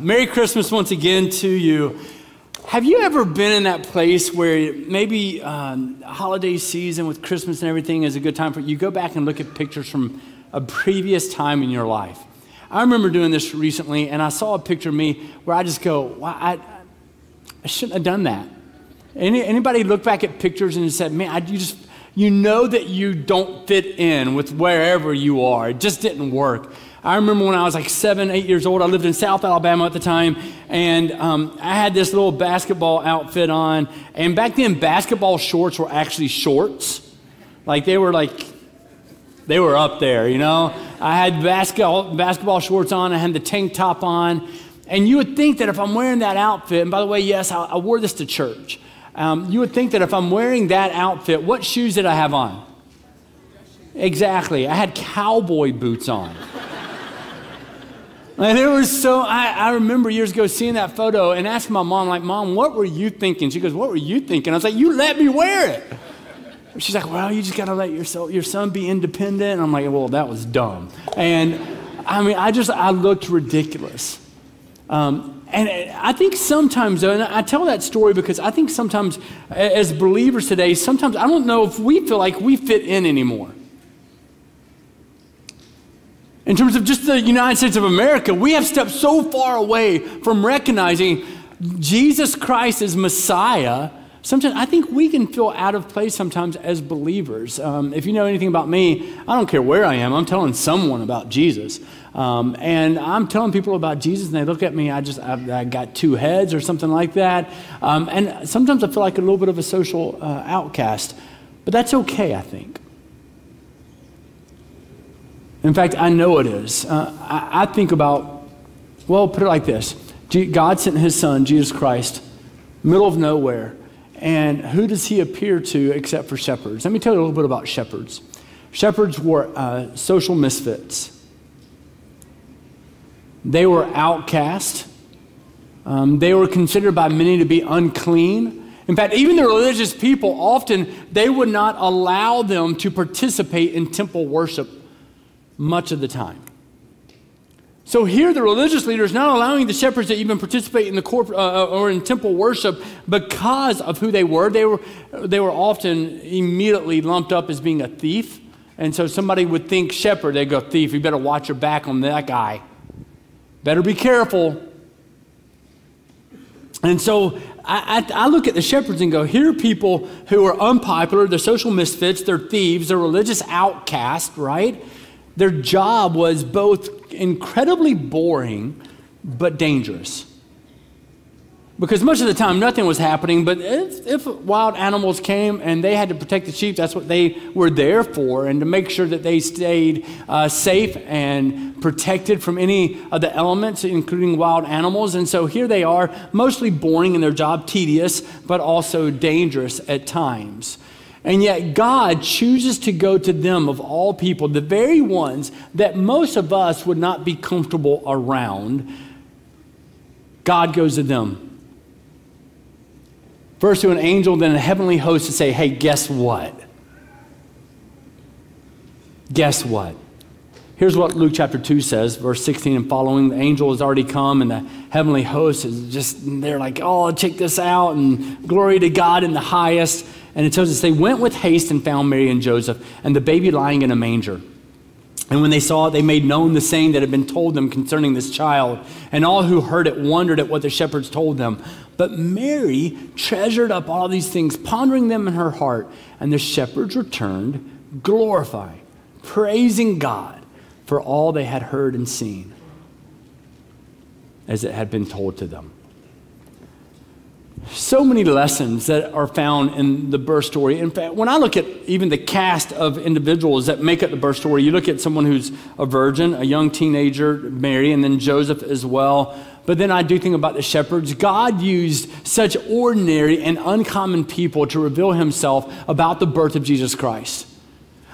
Merry Christmas once again to you. Have you ever been in that place where maybe um, holiday season with Christmas and everything is a good time for you? Go back and look at pictures from a previous time in your life. I remember doing this recently, and I saw a picture of me where I just go, "Wow, I, I shouldn't have done that." Any, anybody look back at pictures and said, "Man, I, you just you know that you don't fit in with wherever you are. It just didn't work." I remember when I was like seven, eight years old, I lived in South Alabama at the time, and um, I had this little basketball outfit on. And back then, basketball shorts were actually shorts. Like they were like, they were up there, you know? I had basketball, basketball shorts on, I had the tank top on. And you would think that if I'm wearing that outfit, and by the way, yes, I, I wore this to church. Um, you would think that if I'm wearing that outfit, what shoes did I have on? Exactly. I had cowboy boots on. And it was so, I, I remember years ago seeing that photo and asking my mom, like, Mom, what were you thinking? She goes, What were you thinking? I was like, You let me wear it. She's like, Well, you just got to let yourself, your son be independent. And I'm like, Well, that was dumb. And I mean, I just, I looked ridiculous. Um, and I think sometimes, though, and I tell that story because I think sometimes as believers today, sometimes I don't know if we feel like we fit in anymore. In terms of just the United States of America, we have stepped so far away from recognizing Jesus Christ as Messiah. Sometimes I think we can feel out of place sometimes as believers. Um, if you know anything about me, I don't care where I am, I'm telling someone about Jesus. Um, and I'm telling people about Jesus, and they look at me, I just, I've, I got two heads or something like that. Um, and sometimes I feel like a little bit of a social uh, outcast. But that's okay, I think. In fact, I know it is. Uh, I, I, think about, well, put it like this God sent his son, Jesus Christ, middle of nowhere. And who does he appear to except for shepherds? Let me tell you a little bit about shepherds. Shepherds were uh, social misfits, they were outcast. Um, they were considered by many to be unclean. In fact, even the religious people often they would not allow them to participate in temple worship much of the time. So here, the religious leaders not allowing the shepherds to even participate in the corporate uh, uh, or in temple worship because of who they were. They were they were often immediately lumped up as being a thief, and so somebody would think shepherd. They go thief. You better watch your back on that guy. Better be careful. And so I, I, I, look at the shepherds and go, here are people who are unpopular, they're social misfits, they're thieves, they're religious outcasts, right? Their job was both incredibly boring but dangerous. Because much of the time nothing was happening, but if, if, wild animals came and they had to protect the sheep, that's what they were there for, and to make sure that they stayed uh, safe and protected from any of the elements, including wild animals. And so here they are, mostly boring in their job, tedious, but also dangerous at times. And yet, God chooses to go to them of all people, the very ones that most of us would not be comfortable around. God goes to them. First to an angel, then a heavenly host to say, hey, guess what? Guess what? Here's what Luke chapter 2 says, verse 16 and following. The angel has already come, and the heavenly host is just, they're like, oh, check this out, and glory to God in the highest. And it tells us they went with haste and found Mary and Joseph and the baby lying in a manger. And when they saw it, they made known the saying that had been told them concerning this child. And all who heard it wondered at what the shepherds told them. But Mary treasured up all these things, pondering them in her heart. And the shepherds returned, glorifying, praising God for all they had heard and seen, as it had been told to them so many lessons that are found in the birth story. In fact, when I look at even the cast of individuals that make up the birth story, you look at someone who's a virgin, a young teenager, Mary, and then Joseph as well. But then I do think about the shepherds. God used such ordinary and uncommon people to reveal himself about the birth of Jesus Christ.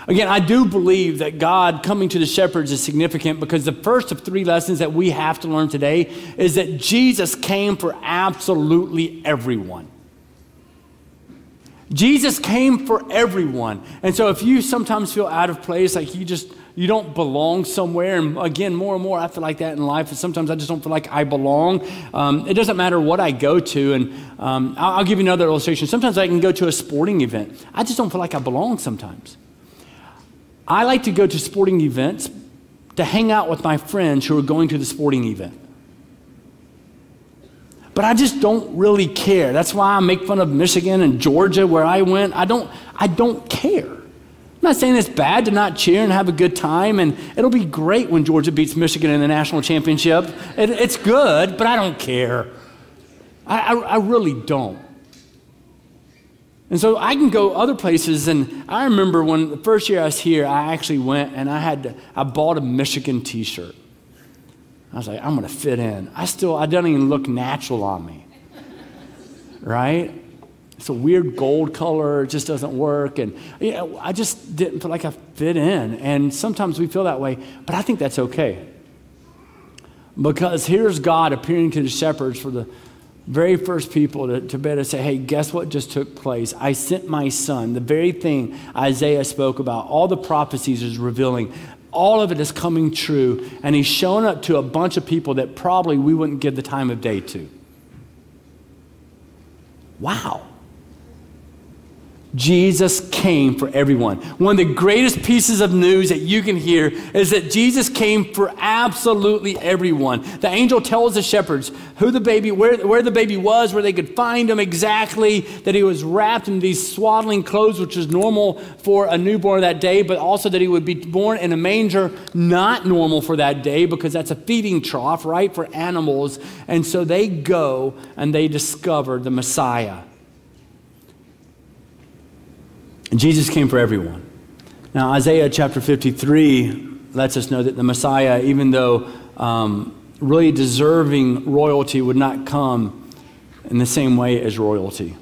Again, I do believe that God coming to the shepherds is significant because the first of three lessons that we have to learn today is that Jesus came for absolutely everyone. Jesus came for everyone. And so if you sometimes feel out of place, like you just you don't belong somewhere. And again, more and more, I feel like that in life. And sometimes I just don't feel like I belong. Um, it doesn't matter what I go to. And um, I'll, I'll give you another illustration. Sometimes I can go to a sporting event. I just don't feel like I belong sometimes. I like to go to sporting events to hang out with my friends who are going to the sporting event. But I just don't really care. That's why I make fun of Michigan and Georgia where I went. I don't, I don't care. I'm not saying it's bad to not cheer and have a good time, and it'll be great when Georgia beats Michigan in the national championship. It, it's good, but I don't care. I, I, I really don't. And so I can go other places, and I remember when the first year I was here, I actually went and I had to, I bought a Michigan T-shirt. I was like, I'm going to fit in. I still, I don't even look natural on me. right? It's a weird gold color. It just doesn't work. And you know, I just didn't feel like I fit in. And sometimes we feel that way, but I think that's okay. Because here's God appearing to the shepherds for the very first people to, to be able to say, hey, guess what just took place? I sent my son. The very thing Isaiah spoke about, all the prophecies is revealing all of it is coming true, and he's showing up to a bunch of people that probably we wouldn't give the time of day to. Wow. Jesus came for everyone. One of the greatest pieces of news that you can hear is that Jesus came for absolutely everyone. The angel tells the shepherds who the baby, where, where the baby was, where they could find him exactly, that he was wrapped in these swaddling clothes, which is normal for a newborn that day, but also that he would be born in a manger, not normal for that day because that's a feeding trough, right, for animals. And so they go and they discover the Messiah. And Jesus came for everyone. Now, Isaiah chapter 53 lets us know that the Messiah, even though um, really deserving royalty, would not come in the same way as royalty.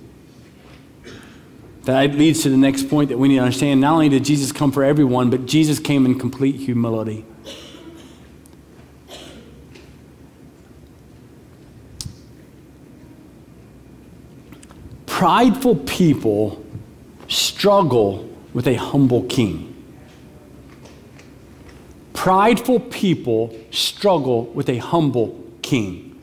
That leads to the next point that we need to understand. Not only did Jesus come for everyone, but Jesus came in complete humility. Prideful people struggle with a humble king. Prideful people struggle with a humble king.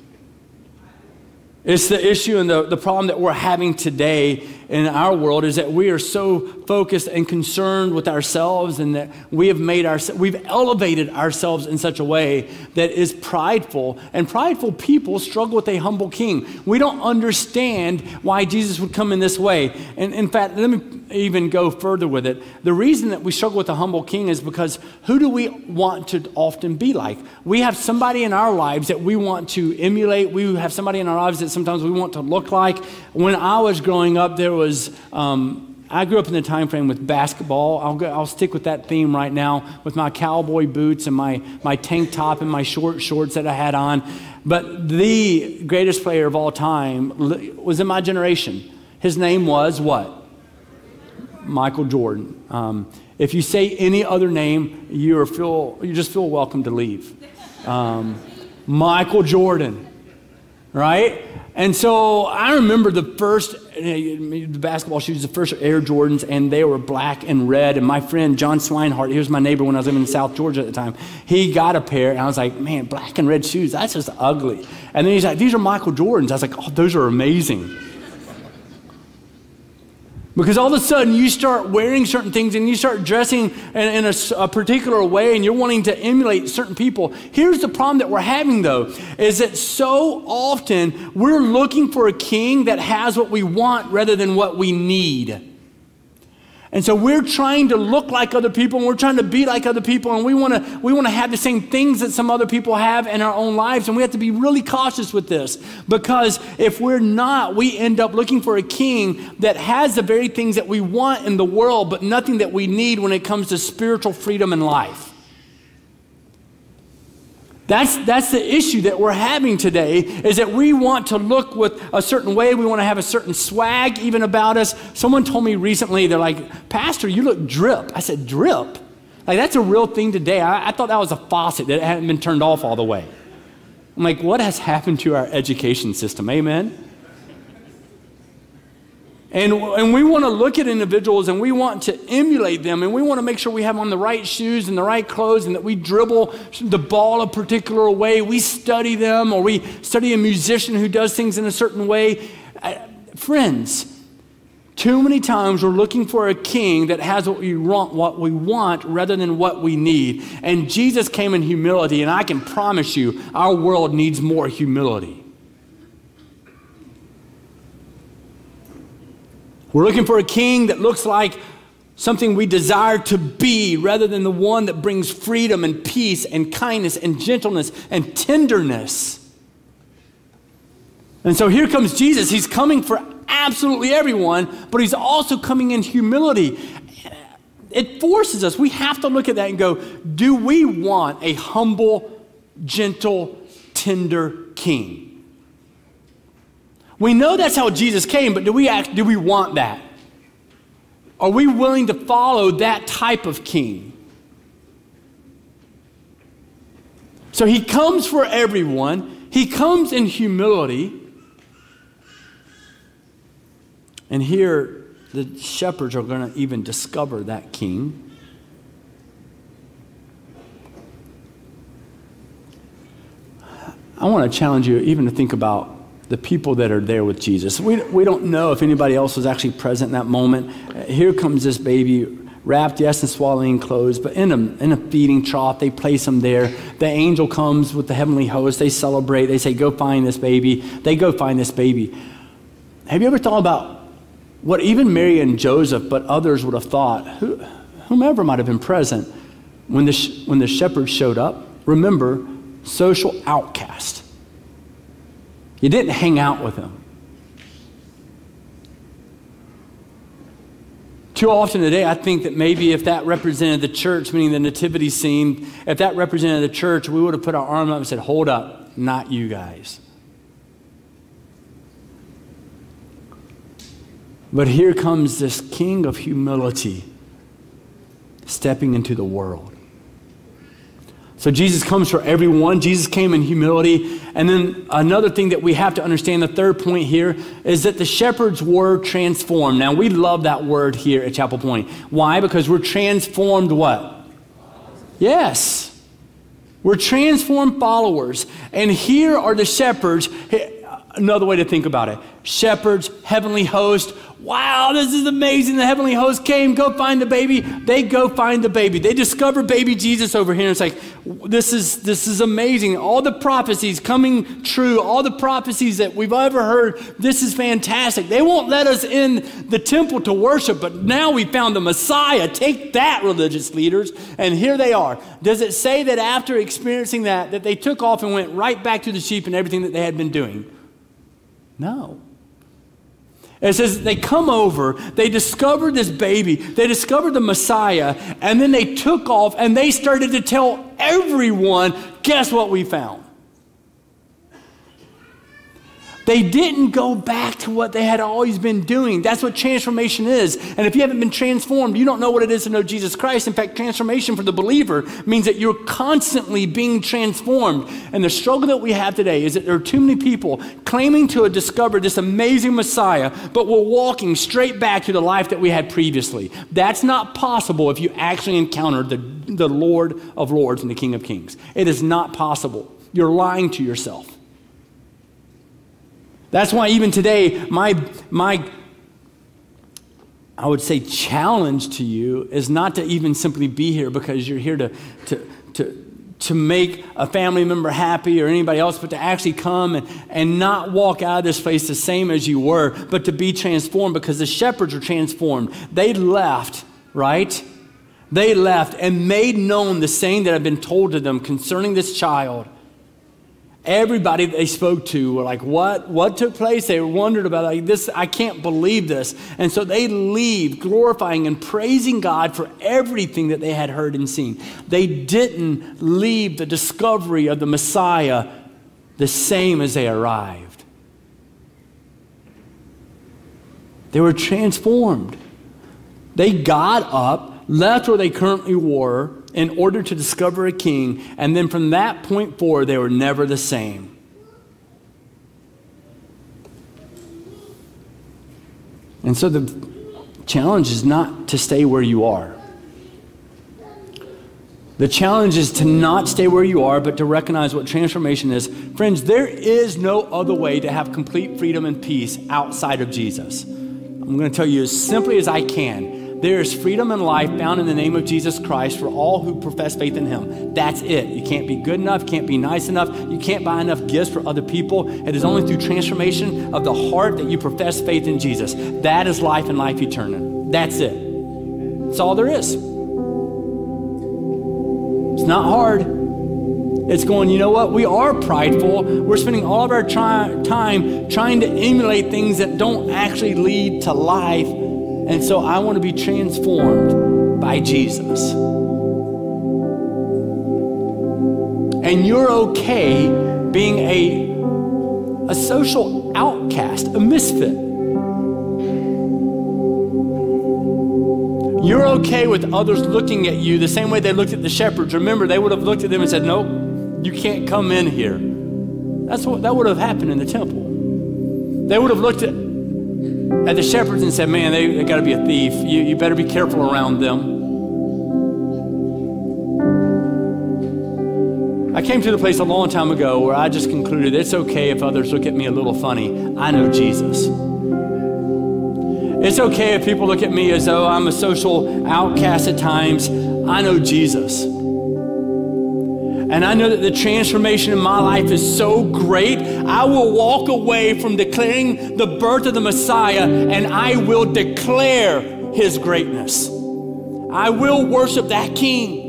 It's the issue and the, the problem that we're having today in our world is that we are so focused and concerned with ourselves and that we have made our, we've elevated ourselves in such a way that is prideful. And prideful people struggle with a humble king. We don't understand why jesus would come in this way. And in fact let me even go further with it. The reason that we struggle with a humble king is because who do we want to often be like? We have somebody in our lives that we want to emulate. We have somebody in our lives that sometimes we want to look like. When i was growing up there was, um, I grew up in the time frame with basketball. I'll, go, I'll stick with that theme right now with my cowboy boots and my, my tank top and my short shorts that I had on. But the greatest player of all time was in my generation. His name was what? Michael Jordan. Um, if you say any other name, you feel you just feel welcome to leave. Um, Michael Jordan, right? And so I remember the first, the basketball shoes, the first Air Jordans, and they were black and red. And my friend John Swinehart, he was my neighbor when I was living in South Georgia at the time, he got a pair, and I was like, man, black and red shoes, that's just ugly. And then he's like, these are Michael Jordans. I was like, oh, those are amazing. Because all of a sudden you start wearing certain things and you start dressing in, in a, a, particular way and you're wanting to emulate certain people. Here's the problem that we're having though, is that so often we're looking for a king that has what we want rather than what we need. And so we're trying to look like other people and we're trying to be like other people and we want to we want to have the same things that some other people have in our own lives and we have to be really cautious with this because if we're not we end up looking for a king that has the very things that we want in the world but nothing that we need when it comes to spiritual freedom in life. That's, that's the issue that we're having today is that we want to look with a certain way. We want to have a certain swag even about us. Someone told me recently, they're like, Pastor, you look drip. I said, drip? Like, that's a real thing today. I, I thought that was a faucet that hadn't been turned off all the way. I'm like, what has happened to our education system? Amen? And, and we want to look at individuals and we want to emulate them and we want to make sure we have on the right shoes and the right clothes and that we dribble the ball a particular way. We study them or we study a musician who does things in a certain way. Uh, friends, too many times we're looking for a king that has what we want, what we want rather than what we need. And Jesus came in humility, and I can promise you, our world needs more humility. We're looking for a king that looks like something we desire to be rather than the one that brings freedom and peace and kindness and gentleness and tenderness. And so here comes Jesus. He's coming for absolutely everyone, but he's also coming in humility. It forces us, we have to look at that and go, do we want a humble, gentle, tender king? We know that's how Jesus came, but do we act, do we want that? Are we willing to follow that type of king? So he comes for everyone. He comes in humility. And here, the shepherds are going to even discover that king. I want to challenge you even to think about the people that are there with Jesus. We, we don't know if anybody else was actually present in that moment. Here comes this baby, wrapped, yes, in swaddling clothes, but in a, in a feeding trough. They place him there. The angel comes with the heavenly host. They celebrate. They say, Go find this baby. They go find this baby. Have you ever thought about what even Mary and Joseph, but others would have thought, who, whomever might have been present when the, when the shepherds showed up, remember, social outcast. You didn't hang out with them. Too often today, I think that maybe if that represented the church, meaning the nativity scene, if that represented the church, we would have put our arm up and said, Hold up, not you guys. But here comes this king of humility stepping into the world. So Jesus comes for everyone. Jesus came in humility. And then another thing that we have to understand, the third point here, is that the shepherds were transformed. Now, we love that word here at Chapel Pointe. Why? Because we're transformed what? Yes. We're transformed followers. And here are the shepherds. Another way to think about it shepherds, heavenly host, Wow, this is amazing. The heavenly host came, go find the baby. They go find the baby. They discover baby Jesus over here. And it's like, this is, this is amazing. All the prophecies coming true, all the prophecies that we've ever heard, this is fantastic. They won't let us in the temple to worship, but now we found the Messiah. Take that, religious leaders. And here they are. Does it say that after experiencing that, that they took off and went right back to the sheep and everything that they had been doing? No. It says they come over, they discovered this baby, they discovered the Messiah, and then they took off and they started to tell everyone guess what we found? They didn't go back to what they had always been doing. That's what transformation is. And if you haven't been transformed, you don't know what it is to know Jesus Christ. In fact, transformation for the believer means that you're constantly being transformed. And the struggle that we have today is that there are too many people claiming to have discovered this amazing Messiah, but we're walking straight back to the life that we had previously. That's not possible if you actually encounter the, the Lord of Lords and the King of Kings. It is not possible. You're lying to yourself. That's why even today, my, my, I would say, challenge to you is not to even simply be here because you're here to, to, to, to make a family member happy or anybody else, but to actually come and, and not walk out of this place the same as you were, but to be transformed because the shepherds are transformed. They left, right? They left and made known the saying that had been told to them concerning this child. Everybody they spoke to were like, what? What took place? They wondered about like this, I can't believe this. And so they leave glorifying and praising God for everything that they had heard and seen. They didn't leave the discovery of the Messiah the same as they arrived. They were transformed. They got up, left where they currently were, in order to discover a king, and then from that point forward, they were never the same. And so the challenge is not to stay where you are. The challenge is to not stay where you are, but to recognize what transformation is. Friends, there is no other way to have complete freedom and peace outside of Jesus. I'm going to tell you as simply as I can. There is freedom and life found in the name of Jesus Christ for all who profess faith in Him. That's it. You can't be good enough, can't be nice enough, you can't buy enough gifts for other people. It is only through transformation of the heart that you profess faith in Jesus. That is life and life eternal. That's it. That's all there is. It's not hard. It's going, you know what? We are prideful. We're spending all of our time trying to emulate things that don't actually lead to life. And so I want to be transformed by Jesus. And you're okay being a, a social outcast, a misfit. You're okay with others looking at you the same way they looked at the shepherds. Remember, they would have looked at them and said, Nope, you can't come in here. That's what that would have happened in the temple. They would have looked at, at the shepherds and said, Man, they, they got to be a thief. You, you better be careful around them. I came to the place a long time ago where I just concluded it's okay if others look at me a little funny. I know Jesus. It's okay if people look at me as though I'm a social outcast at times. I know Jesus. And I know that the transformation in my life is so great, I will walk away from declaring the birth of the Messiah and I will declare his greatness. I will worship that king.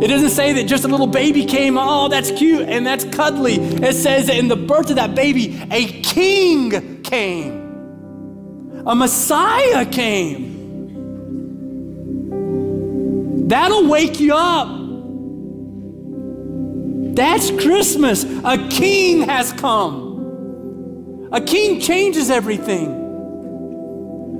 It doesn't say that just a little baby came, oh, that's cute and that's cuddly. It says that in the birth of that baby, a king came a Messiah came. That'll wake you up. That's Christmas. A king has come. A king changes everything.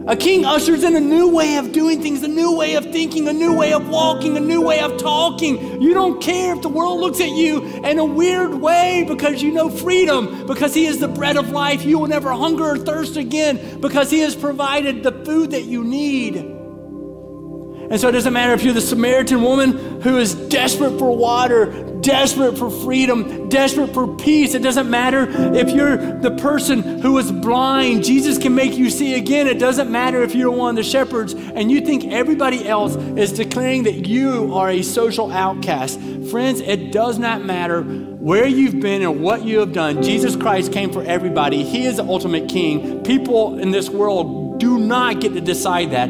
A king ushers in a new way of doing things, a new way of thinking, a new way of walking, a new way of talking. You don't care if the world looks at you in a weird way because you know freedom, because He is the bread of life. You will never hunger or thirst again because He has provided the food that you need. And so it doesn't matter if you're the Samaritan woman who is desperate for water, desperate for freedom, desperate for peace. It doesn't matter if you're the person who is blind, Jesus can make you see again. It doesn't matter if you're one of the shepherds and you think everybody else is declaring that you are a social outcast. Friends, it does not matter where you've been and what you have done. Jesus Christ came for everybody, He is the ultimate king. People in this world do not get to decide that.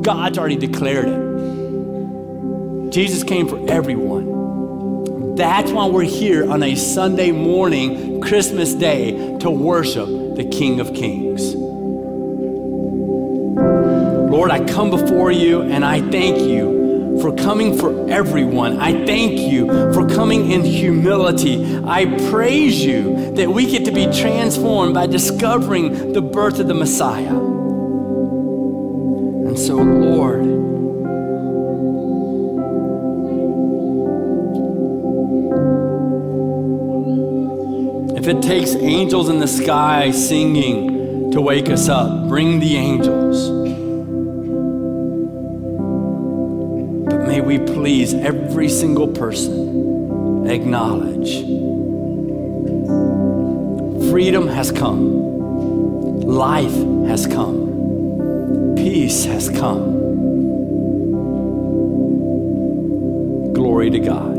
God's already declared it. Jesus came for everyone. That's why we're here on a Sunday morning, Christmas Day, to worship the King of Kings. Lord, I come before you and I thank you for coming for everyone. I thank you for coming in humility. I praise you that we get to be transformed by discovering the birth of the Messiah. If it takes angels in the sky singing to wake us up, bring the angels. But may we please every single person acknowledge freedom has come, life has come, peace has come. Glory to God.